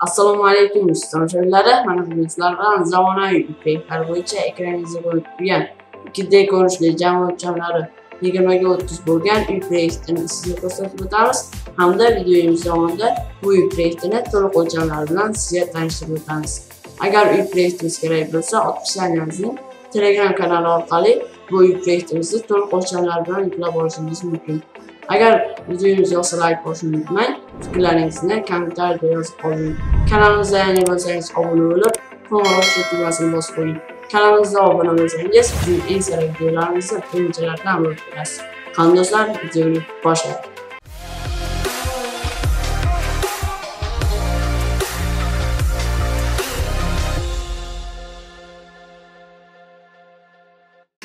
Assalomu alaykum tomoshabinlar. Mana bugun sizlar bilan zamonaviy ipaklar bo'yicha ekraningizga qo'yib turgan 2D ko'rinishli jami o'lchamlari 20 ga 30 bo'lgan uy proyektini sizga ko'rsatib o'tamiz hamda videomiz davomida bu uy proyektini to'liq o'lchamlari bilan sizga tanishtirib o'tamiz. Agar uy proyektimiz kerak bo'lsa, 60 Telegram kanali orqali bu uy proyektimizni to'liq o'lchamlar bilan yuklab olishingiz mumkin. Agar videomiz yoqsa like bosishni unutmang. Glenning'sine can tell those on kanalımıza yeni olsanız abone olup kanalıma şekilmasını basmayın. Kanalımıza abone olursanız bizim en sevdiğim videolarımızı öncelerden bulabilirsiniz. Kan dostlar videoyu başlayalım.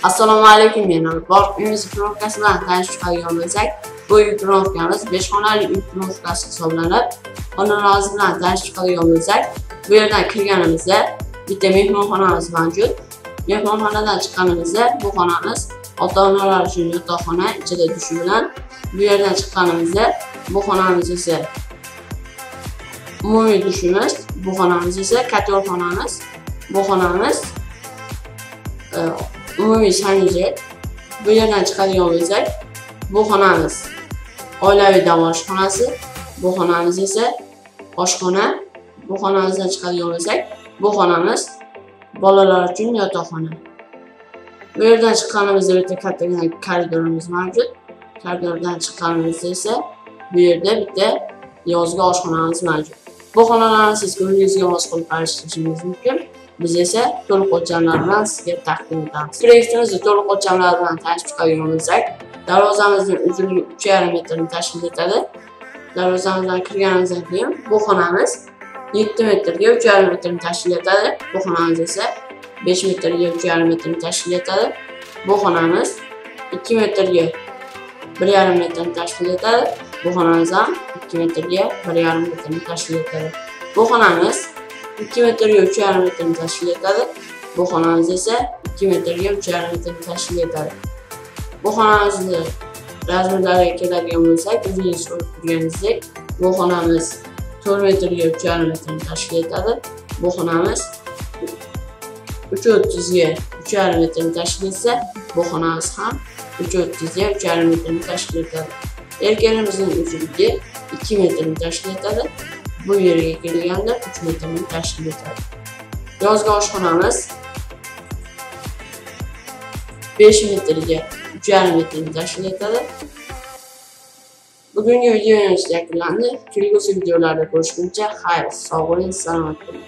assalomu alaykum men olib bor uyimiz podkast bilan tanishib qolgan bo'lsak bu uy pirovkamiz 5 xonali uy pirovkasi hisoblanib, ona rozi bilan tanishib chiqadigan bo'lsak, bu yerdan kirganimizda bitta mehmonxonamiz mavjud. Mehmonxonadan chiqqanimizda bu xonamiz ota-onalar uchun yotoqxona ichida dushi bilan, bu yerdan chiqqanimizda bu xonamiz esa umumiy dushimiz, bu xonamiz esa kotol xonamiz, bu xonamiz e, umumiy sanuzel bu yerdan chiqadigan bo'lsak bu xonamiz. Oilaviy dam olish xonasi bu xonamiz esa oshxona bu xonamizdan chiqadigan bo'lsak bu xonamiz bolalar uchun yotoqxona. Bu yerdan chiqqanimizda bitta kattagina koridorimiz mavjud. Koridordan chiqqanimizda esa bu yerda bitta yozgi oshxonamiz mavjud. Bu xonalarni siz ko'ngilingizga mos qilib alishtirishingiz mumkin. Biz esa to'liq o'lchamlar bilan sizga taqdim etamiz proyektimizni to'liq o'lchamlar bilan tanishib chiqadigan bo'lsak darvozamizning uzunligi uch yarim metrni tashkil etadi. Darvozamizdan kirganimizdan keyin bu xonamiz yetti metrga uch yarim metrni tashkil etadi. Bu xonamiz esa besh metrga uch yarim metrni tashkil etadi. Bu xonamiz ikki metrga bir yarim metrni tashkil etadi. Bu xonamiz ham ikki metrga bir yarim metrni tashkil etadi. Bu xonamiz 2 metrga 3,5 metrni tashkil etadi. Bu xonamiz esa 2 metrga 3,5 metrni tashkil etadi. Bu xonamizni razmerlariga keladigan bo'lsak, o'zingiz ko'rib turganingizdek, bu xonamiz 4 metrga 3,5 metrni tashkil etadi. Bu xonamiz 3.30 ga 3,5 metrni tashkil etsa, bu xonamiz ham 3.30 ga 3,5 metrni tashkil etadi. Erkanimizning uzunligi 2 metrni tashkil etadi. Bu yerga kelganda uch metrni tashkil etadi. Yozgi oshxonamiz 5 metrga 3,5 metrni tashkil etadi. Bugungi videomiz yakunlandi. Kelgusi videolarda ko'rishguncha xayr, sog' bo'ling, salomat bo'ling.